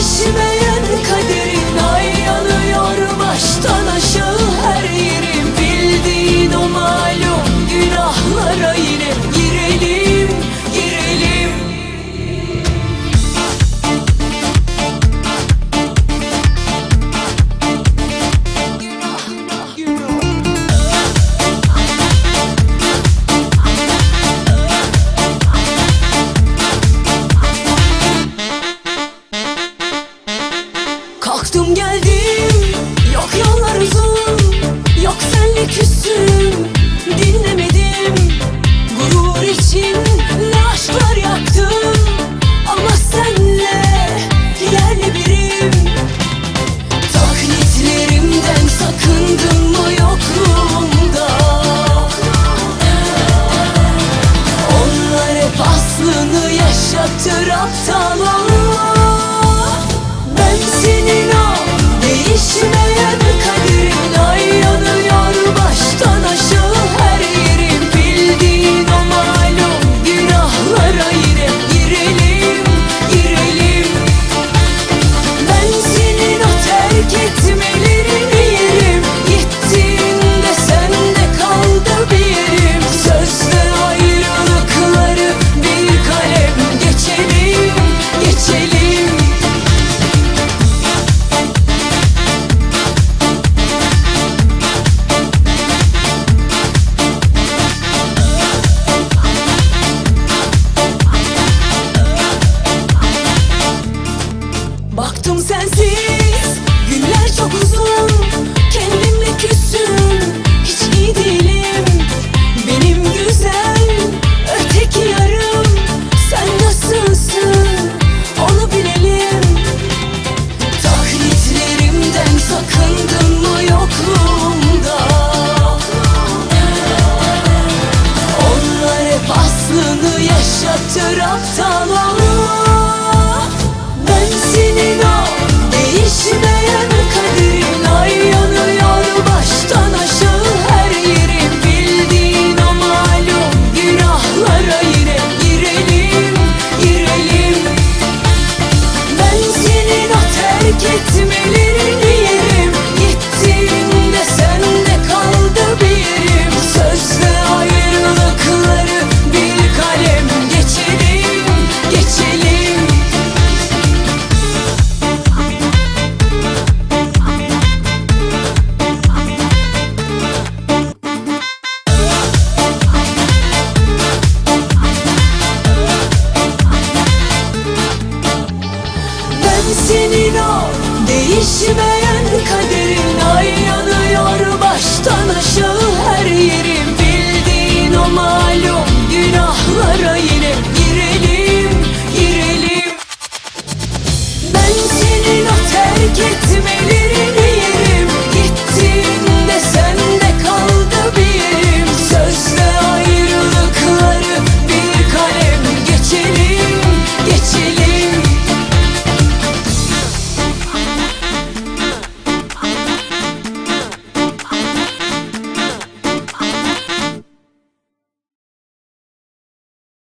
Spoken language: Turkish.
İşime Koştum geldim. Yok yollar uzun Yok senle küstüm Dinlemedim Gurur için. etmeleri değişmez